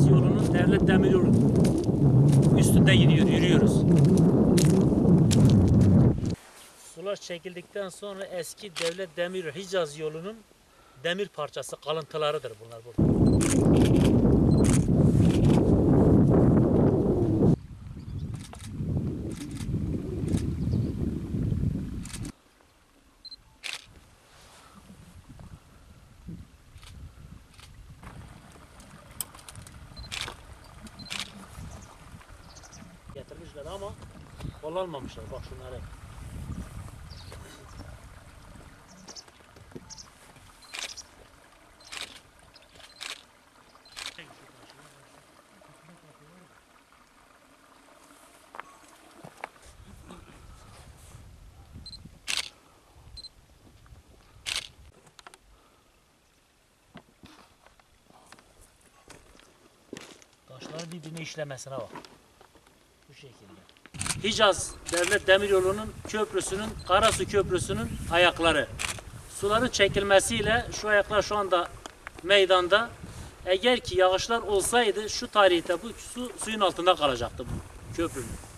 Kars yolunun devlet demir yolu üstünde gidiyor, yürüyoruz. Sular çekildikten sonra eski devlet demir Hicaz yolunun demir parçası kalıntılarıdır bunlar burada. verecekler ama kol almamışlar. Bak şunlara. Taşlar birbirine işlemesine bak. Şekilde. Hicaz Devlet Demiryolu'nun köprüsünün, Karasu Köprüsü'nün ayakları. Suların çekilmesiyle şu ayaklar şu anda meydanda. Eğer ki yağışlar olsaydı şu tarihte bu su suyun altında kalacaktı bu köprünün.